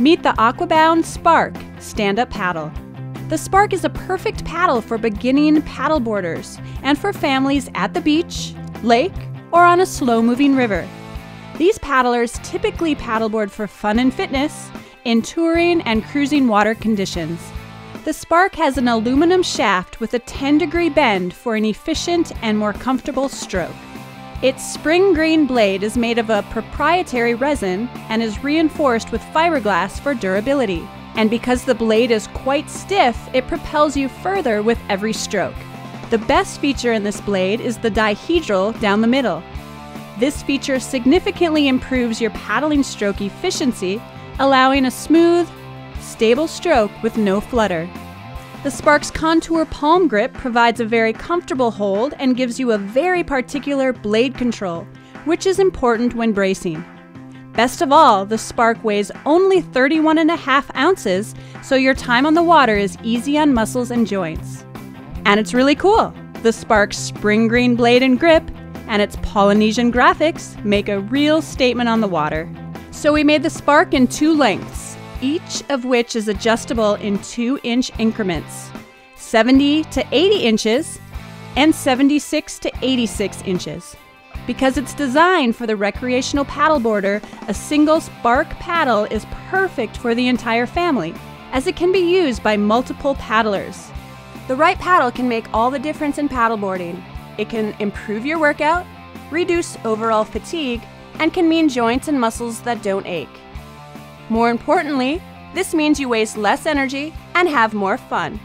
Meet the Aquabound Spark stand-up paddle. The Spark is a perfect paddle for beginning paddleboarders and for families at the beach, lake, or on a slow-moving river. These paddlers typically paddleboard for fun and fitness in touring and cruising water conditions. The Spark has an aluminum shaft with a 10 degree bend for an efficient and more comfortable stroke. Its spring green blade is made of a proprietary resin and is reinforced with fiberglass for durability. And because the blade is quite stiff, it propels you further with every stroke. The best feature in this blade is the dihedral down the middle. This feature significantly improves your paddling stroke efficiency, allowing a smooth, stable stroke with no flutter. The Spark's Contour Palm Grip provides a very comfortable hold and gives you a very particular blade control, which is important when bracing. Best of all, the Spark weighs only 31 and a half ounces, so your time on the water is easy on muscles and joints. And it's really cool. The Spark's spring green blade and grip and its Polynesian graphics make a real statement on the water. So we made the Spark in two lengths each of which is adjustable in 2 inch increments 70 to 80 inches and 76 to 86 inches. Because it's designed for the recreational paddleboarder, a single spark paddle is perfect for the entire family, as it can be used by multiple paddlers. The right paddle can make all the difference in paddleboarding. It can improve your workout, reduce overall fatigue, and can mean joints and muscles that don't ache. More importantly, this means you waste less energy and have more fun.